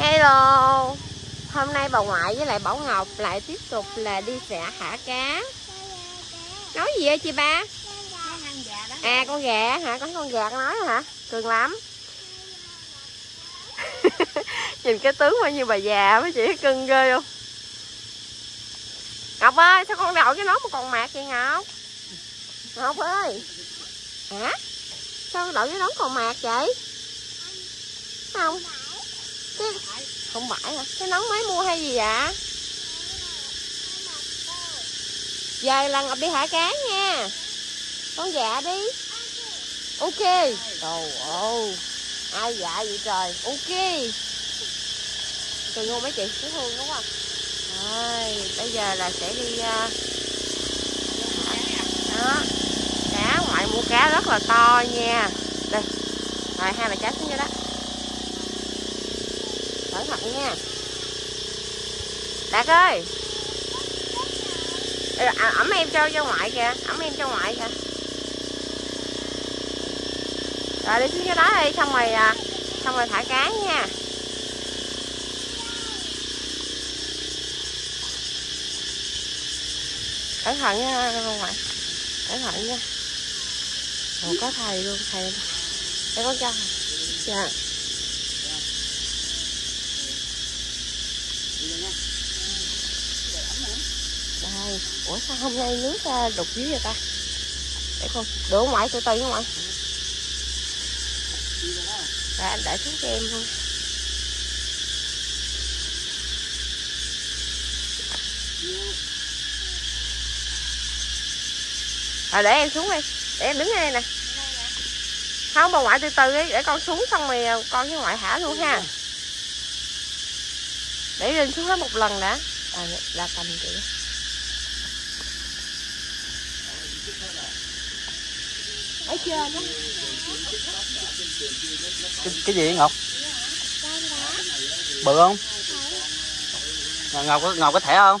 Hello Hôm nay bà ngoại với lại Bảo Ngọc lại tiếp tục là đi xả thả cá Nói gì vậy chị ba? À con gà hả? Có con gà con nói hả? Cường lắm Nhìn cái tướng bao nhiêu bà già mấy chị, cưng ghê không? Ngọc ơi, sao con đậu cái nón mà còn mạc vậy Ngọc? Ngọc ơi Hả? Sao đậu cái nón còn mạc vậy? Không. Không phải hả? Cái nón mới mua hay gì vậy? Giờ là Ngọc đi thả cá nha. Con dạ đi. Ok. Trời ơi. Ai dạ vậy trời? Ok. Cười ngon mấy chị? Thấy thương đúng không? Rồi Bây giờ là sẽ đi uh... Đó. Cá ngoại mua cá rất là to nha. Đây. Rồi, hai bà cháu xuống cho đó. Cẩn thận nha. Đạt ơi. Ờ, à, ẩm em cho cho ngoại kìa. Ẩm em cho ngoại kìa. Rồi đi xuống cái đó đi xong rồi à, xong rồi thả cá nha. Cẩn thận nha con ngoại. Cẩn thận nha. Ồ, có thầy luôn thầy. Để có cho dạ. Đây ủa sao hôm nay nước ờ, đục dưới vậy ta? Để con đổ ngoại từ từ ngoại. Rồi anh để xuống cho em thôi. À, để em xuống đi. Để em đứng đây nè. Không bà ngoại từ từ đi để con xuống xong rồi ờ, con với ngoại thả luôn ha để lên xuống đó một lần đã. À, là cầm chị ở trên đó cái, cái gì ngọc? Bự không? Ngọc có ngọc có thẻ không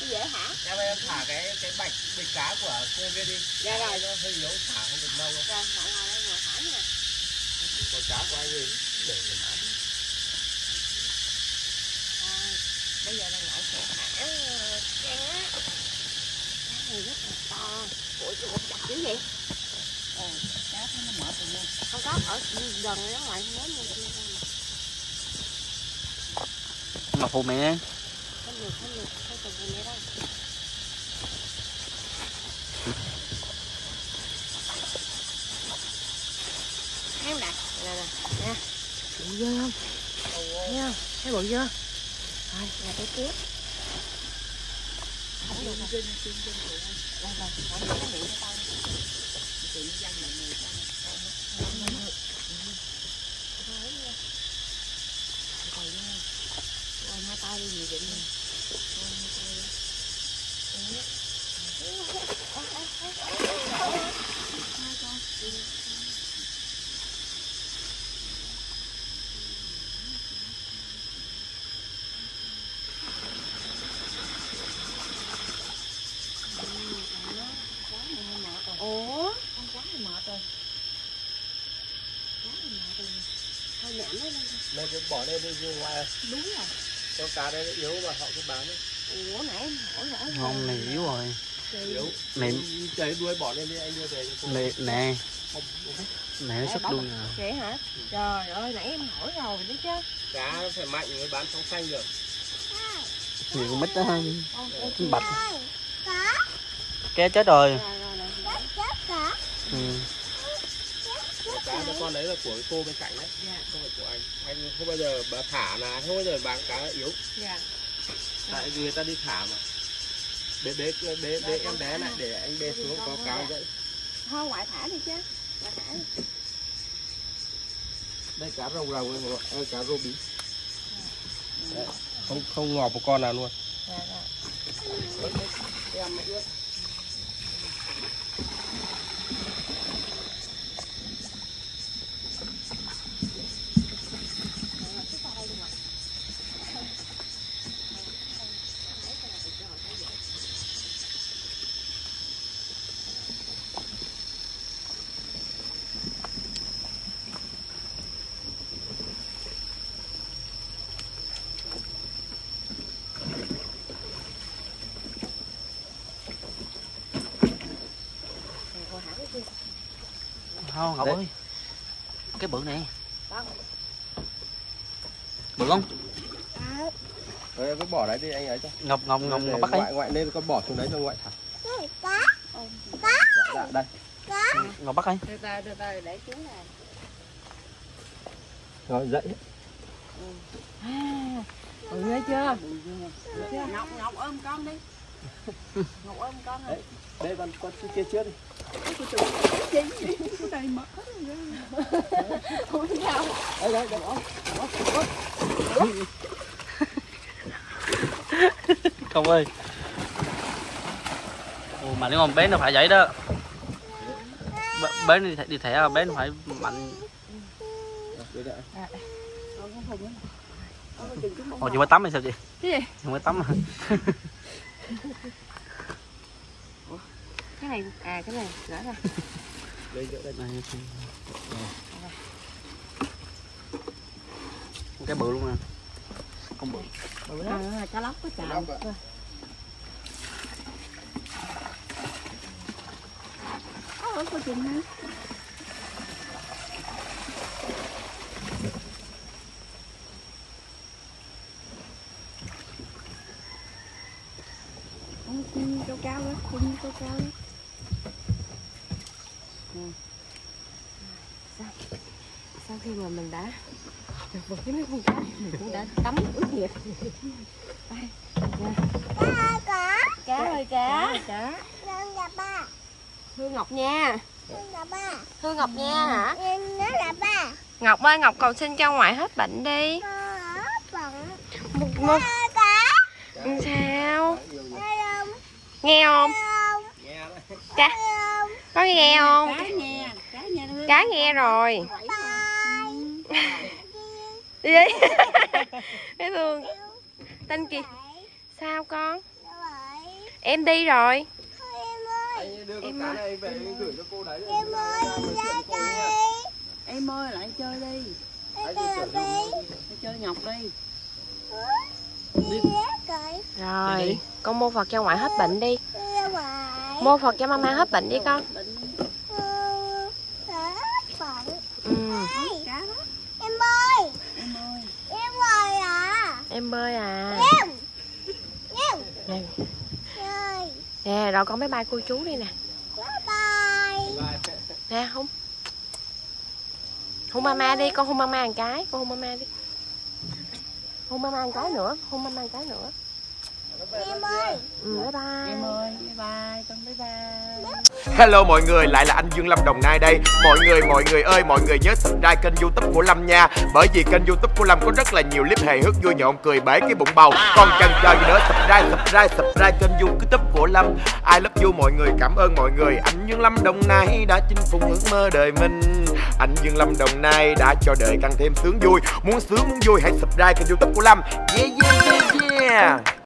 Nó dễ hả? em em thả cái cái bạch bịch cá của cô kia đi Dạ rồi. nó hơi yếu thả không được lâu đâu Rồi, ngoại ngồi đây ngồi thả nha. còn cá của anh gì để nó Rồi, bây giờ là ngoại sẽ thả cá. Cá này rất là to. Ủa, chị cột chặt dữ vậy? cá thấy nó mở từ nha Không có, ở gần đó ngoại mới mua kia mà. phụ mẹ Không được, không được, không cần gì nữa đâu. Thấy không đạt? Nè nè, nè. Bự dơ không? Thấy không? Thấy bự dơ? Rồi, là cái tiếp. Thank you rồi. Đây rồi, hỏi nó miệng cho tao. Còn nha. Ôi, hai tay đi nhiều định nè. Ôi, hai tay đi. Ủa? Con cá này mệt rồi. Cá này mệt rồi. Thôi nhẹ nó lên thôi. cứ bỏ lên đi như ngoài Đúng rồi. con cá đấy nó yếu mà họ cứ bán đấy Ủa nãy em hỏi hả? không này yếu rồi Yếu. này Chạy đuôi bỏ lên đi anh đưa về cho cô. này nè này nó sắp luôn à Vậy hả? Trời ơi, nãy em hỏi rồi đấy chứ. Cá nó phải mạnh mới bán sóng xanh được. nhiều con mít đó ha bạch cá chết rồi Rồi rồi rồi. Ừ. Cái cá con đấy là của cái cô bên cạnh đấy, Dạ. không phải của anh. Anh không bao giờ bà thả là không bao giờ bán cá yếu. Dạ. Tại vì người ta đi thả mà. để để để để em đé lại để anh bê xuống có cá vậy thôi ngoại thả đi chứ ngoại thả đi. đây cá rồng rồng ờ, cá rô bí không không ngọt một con nào luôn Dạ, không ngọc Đấy. ơi cái bự này. Đâu? bự không? Rồi em cứ bỏ đấy đi anh ấy cho. Ngọc ngọc ngọc Để ngọc bắt ấy ngoại ngoại nên con bỏ xuống đấy cho ngoại thả. Ôi, dạ, dạ đây. Ngọc bắt ấy từ từ từ từ để chú này. Rồi dậy. Ừ. Nghe chưa? Chưa? Ngọc ngọc ôm con đi. Ngọc ôm con rồi đây con con kia trước đi không sao đây đây đây không ơi Ồ, mà nếu mà bé nó phải vậy đó B- bé đi, đi thẻ bé nó phải mạnh đây đây Ồ, chị mới tắm hay sao chị? cái gì Chị mới tắm hả? cái này à cái này gỡ ra. Đây đây. Đây chị- cái bự luôn nè. Con bự. Bự đó à, cá lóc có chạm. Ủa, có chừng hả? Con cao đó, chim cao cao đó. Ừ. Sau khi mà mình đã được một cái mấy con cá, mình cũng đã tắm ướt nhiệt Đây, nha. Cá cá ơi cá. Cá. Hương là ba hương Ngọc nha. Hương là ba hương Ngọc nha hả? nó là ba Ngọc ơi, Ngọc cầu xin cho ngoại hết bệnh đi. Một, một... cá Sao? Nghe không? nghe không Cá. Có nghe không? cá nha cá Hương. Cá nghe rồi. Đi đi. Bé Hương. Tên gì? Sao con? Em đi rồi. anh đưa con Em cá ơi. này về anh gửi cho cô đấy em ơi lại chơi đi chơi ngọc đi Rồi, con mua Phật cho ngoại hết bệnh đi. Mua Phật cho mama hết bệnh đi con. Em bơi à. Em. Nè, Rồi, nè, rồi con bye bye cô chú đi nè. Nè, không. Hôn mama đi, con hôn mama một cái, con hôn mama đi. Hôn mama một cái nữa, hôn mama một cái nữa. Em ơi. Ừ, bye bye. em ơi bye bye con bye bye. Hello mọi người, lại là anh Dương Lâm Đồng Nai đây. Mọi người, mọi người ơi, mọi người nhớ subscribe kênh youtube của Lâm nha. Bởi vì kênh youtube của Lâm có rất là nhiều clip hề hước vui nhộn cười bể cái bụng bầu. Còn chần chờ gì nữa, subscribe, subscribe, subscribe kênh youtube của Lâm. I love you mọi người, cảm ơn mọi người. Anh Dương Lâm Đồng Nai đã chinh phục ước mơ đời mình. Anh Dương Lâm Đồng Nai đã cho đời càng thêm sướng vui. Muốn sướng, muốn vui hãy subscribe kênh youtube của Lâm. Yeah, yeah, yeah, yeah